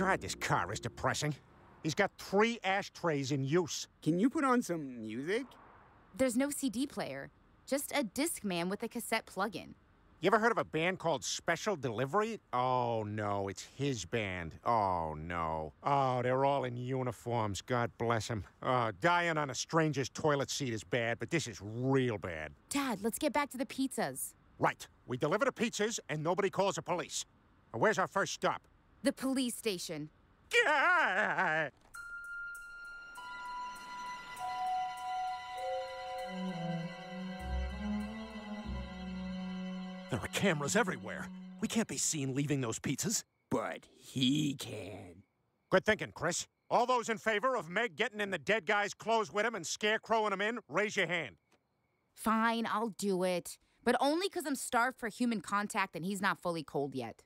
God, this car is depressing. He's got three ashtrays in use. Can you put on some music? There's no CD player, just a Discman with a cassette plug-in. You ever heard of a band called Special Delivery? Oh, no, it's his band. Oh, no. Oh, they're all in uniforms. God bless them. Oh, uh, dying on a stranger's toilet seat is bad, but this is real bad. Dad, let's get back to the pizzas. Right. We deliver the pizzas, and nobody calls the police. Now, where's our first stop? The police station. Gah! There are cameras everywhere. We can't be seen leaving those pizzas. But he can. Good thinking, Chris. All those in favor of Meg getting in the dead guy's clothes with him and scarecrowing him in, raise your hand. Fine, I'll do it. But only because I'm starved for human contact and he's not fully cold yet.